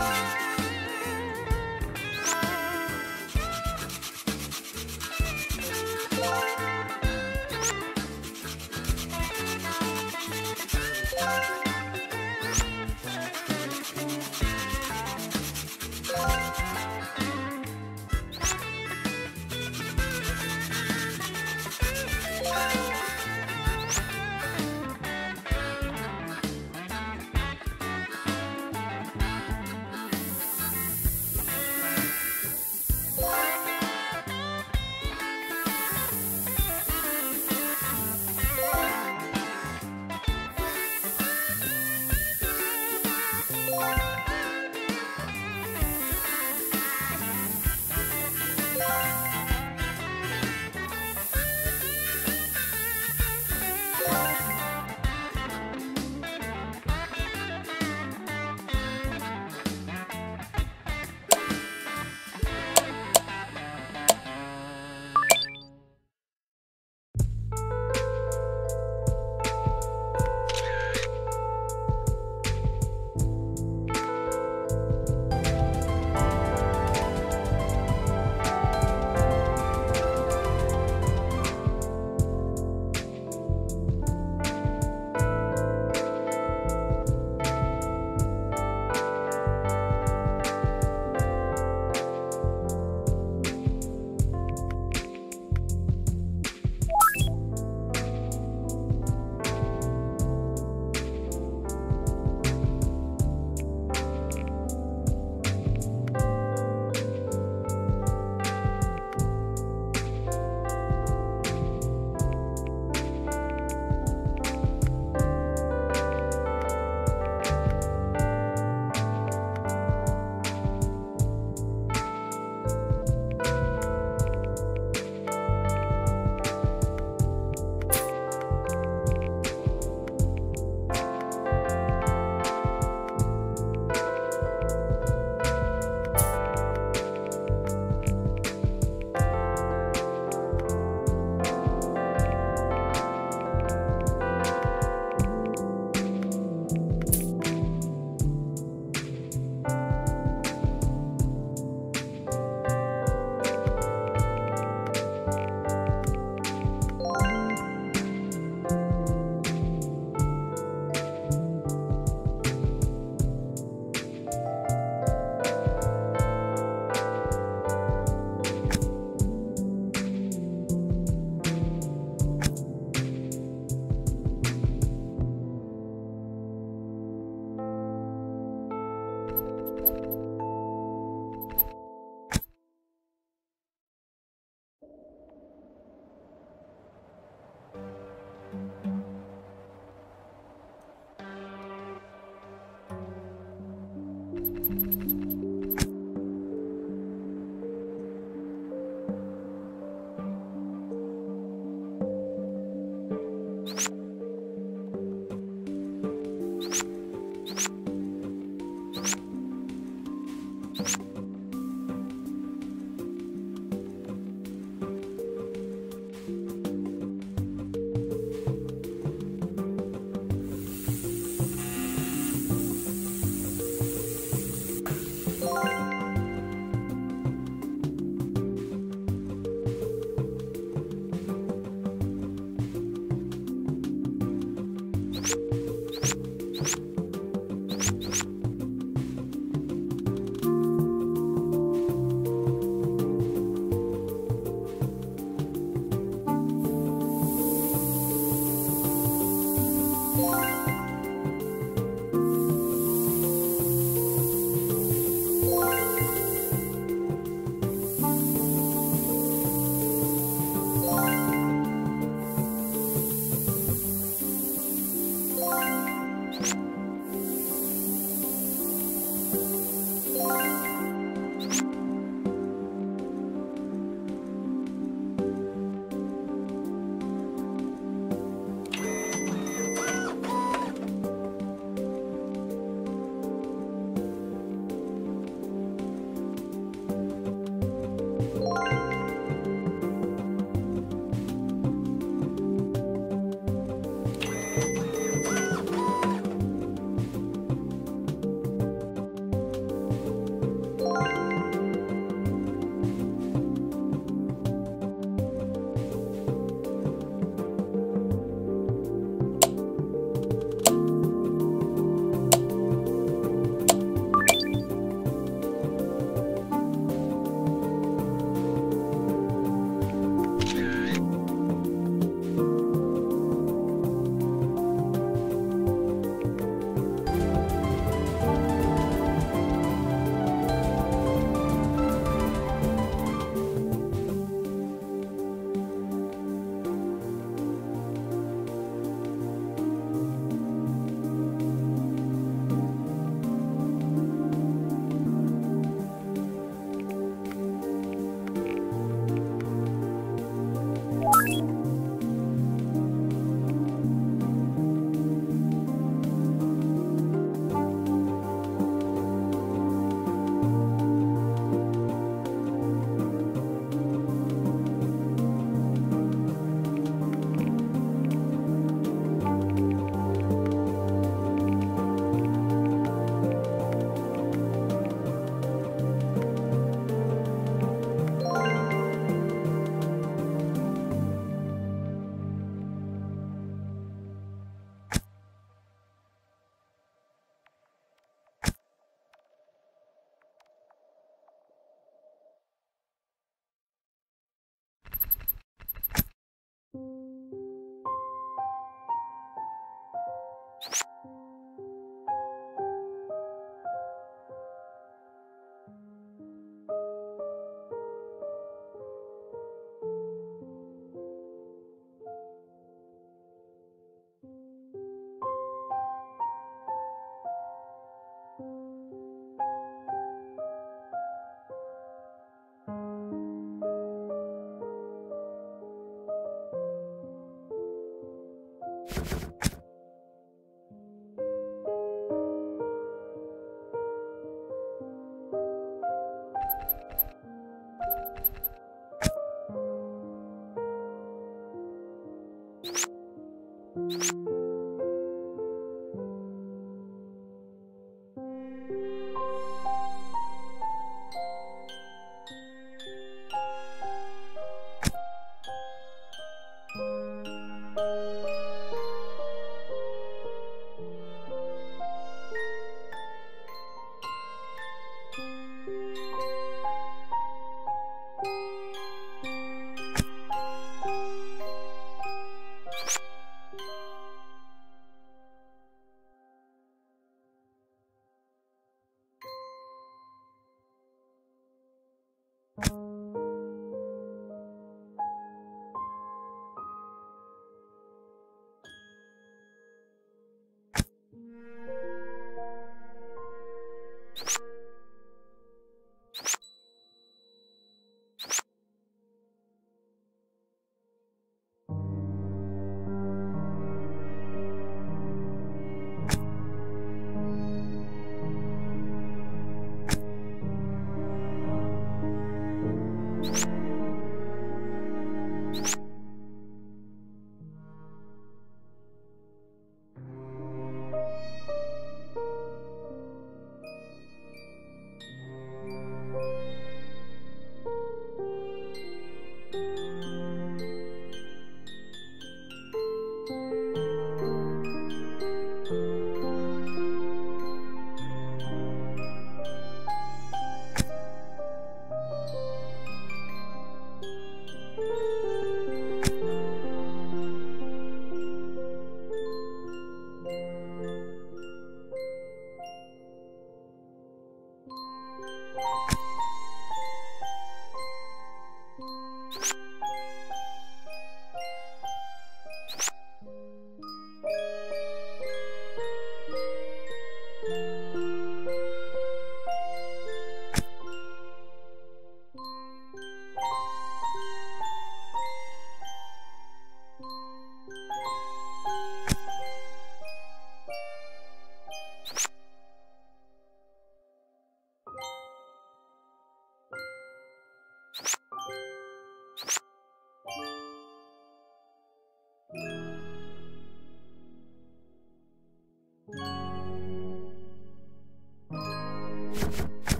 Bye.